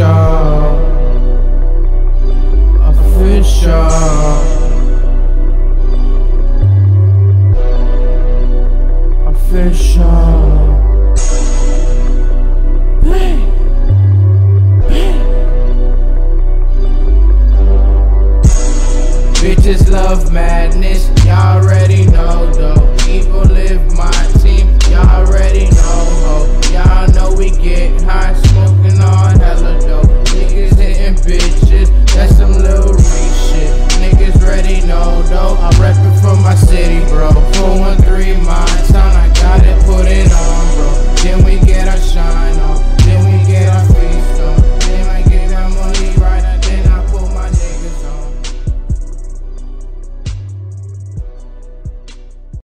official, official, official. Bitches love madness, y'all already know.